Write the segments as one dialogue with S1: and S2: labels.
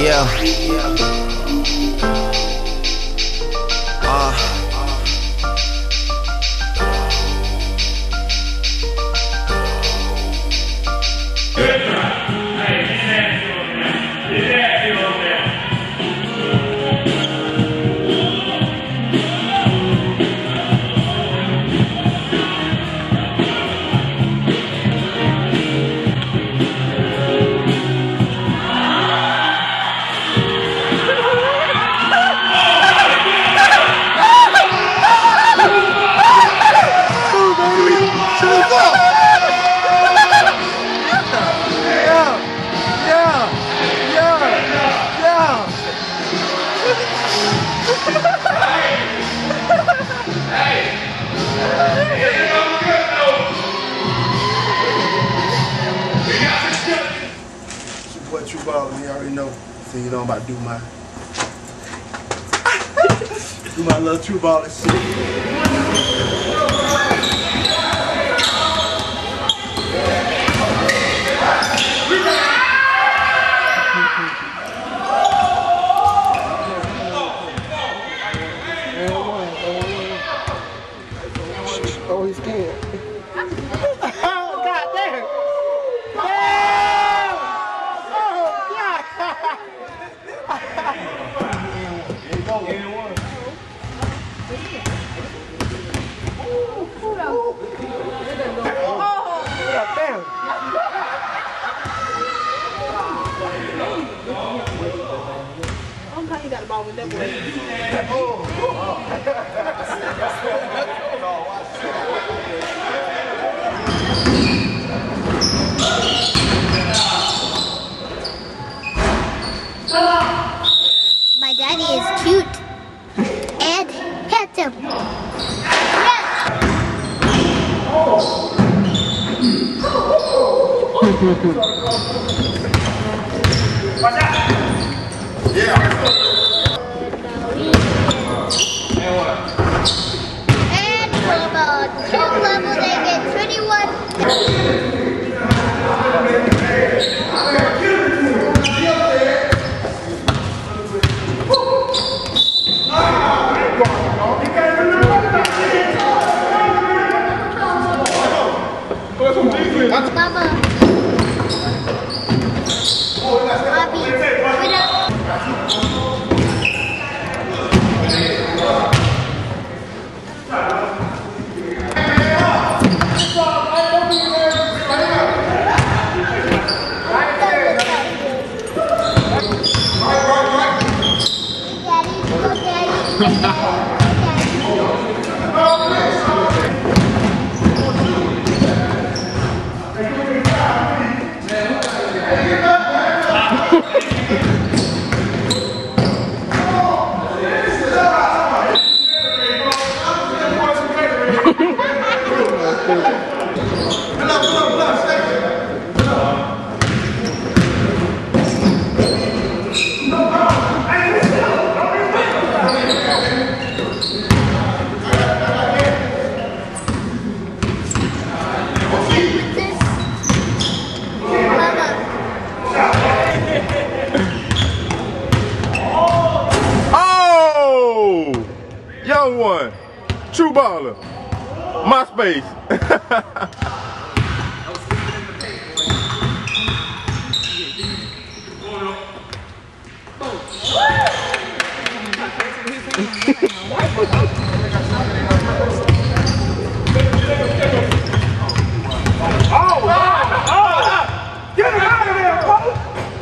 S1: Yeah.
S2: True ball already know. So you know I'm about to do my do my little true ball and shit.
S3: Oh, he's scared. God damn! God damn!
S4: I'm glad you got the ball with that boy.
S5: My daddy is cute and handsome. Yes. And from a two level, they get 21. Mama. Bobby, get up. Daddy, go daddy, go daddy, go daddy. Mama.
S6: Oh! Young one. Tru baller. MySpace.
S3: Get him out of there, coach!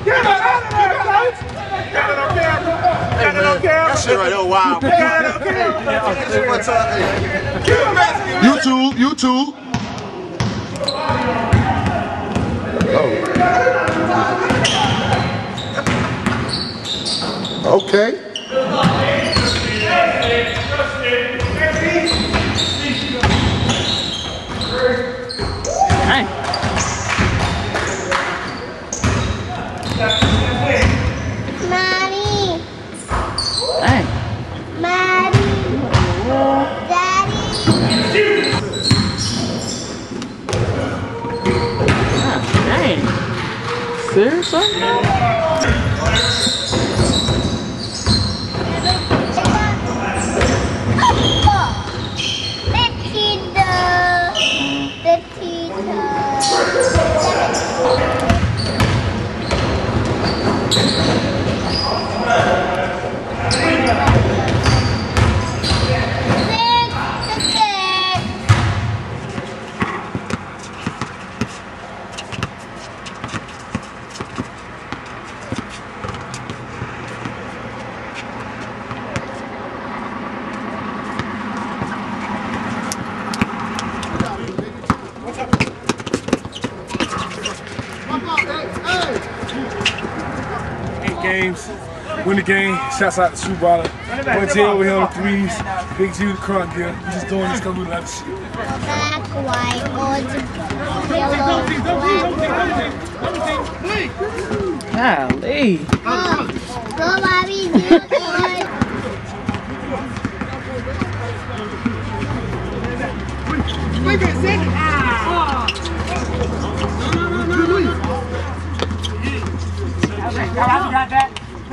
S3: Get him out of there, coach! Got it on camera! Got it on camera!
S2: That shit right there, wow.
S3: Got it on camera!
S2: One time, hey.
S3: Give him back!
S6: YouTube, YouTube. Oh. Okay.
S7: Seriously?
S3: Win the game. Shouts out to Tru Baller. Boy J over here on the threes. Big G with the crunk gear. We just doing this because we love the shit.
S5: Black, white, orange, yellow, black.
S1: Golly.
S5: Go, go, Bobby,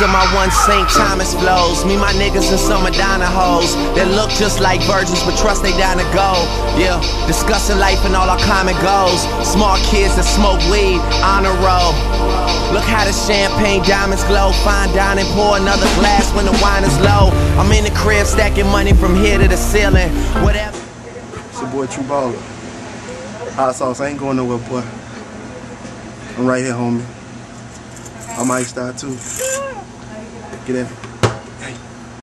S7: Are my one St. Thomas flows. Me, my niggas, and some Madonna hoes that look just like virgins but trust they down to go. Yeah, discussing life and all our common goals. Small kids that smoke weed, honor roll. Look how the champagne diamonds glow. Fine dining, pour another glass when the wine is low. I'm in the crib stacking money from here to the ceiling. Whatever.
S2: It's your boy Tru Baller. Hot sauce, I ain't going nowhere, boy. I'm right here, homie. I'm iced out too. Get in.